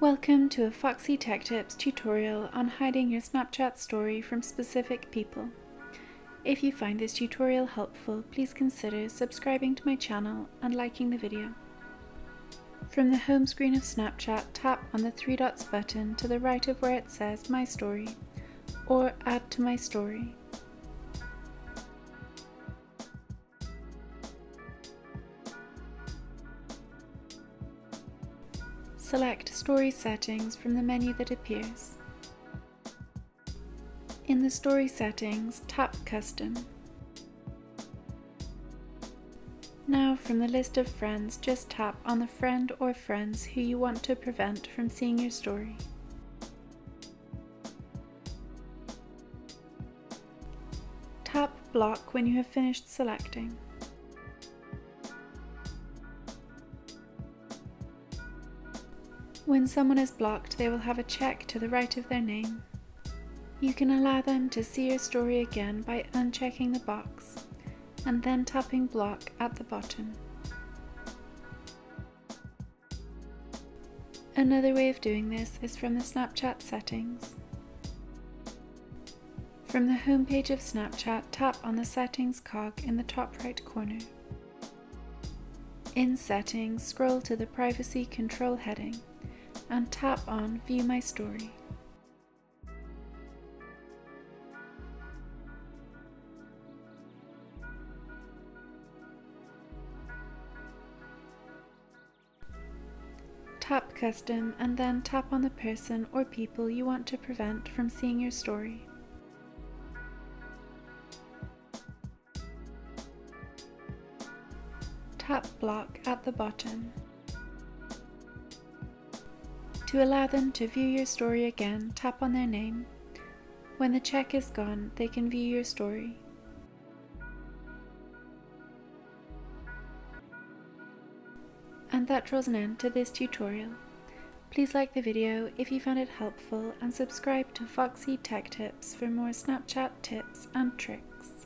Welcome to a Foxy Tech Tips tutorial on hiding your Snapchat story from specific people. If you find this tutorial helpful, please consider subscribing to my channel and liking the video. From the home screen of Snapchat, tap on the three dots button to the right of where it says My Story or Add to My Story. Select Story Settings from the menu that appears. In the Story Settings, tap Custom. Now from the list of friends, just tap on the friend or friends who you want to prevent from seeing your story. Tap Block when you have finished selecting. When someone is blocked, they will have a check to the right of their name. You can allow them to see your story again by unchecking the box and then tapping block at the bottom. Another way of doing this is from the Snapchat settings. From the home page of Snapchat, tap on the settings cog in the top right corner. In settings, scroll to the privacy control heading and tap on View My Story. Tap Custom and then tap on the person or people you want to prevent from seeing your story. Tap Block at the bottom. To allow them to view your story again, tap on their name. When the check is gone, they can view your story. And that draws an end to this tutorial. Please like the video if you found it helpful and subscribe to Foxy Tech Tips for more Snapchat tips and tricks.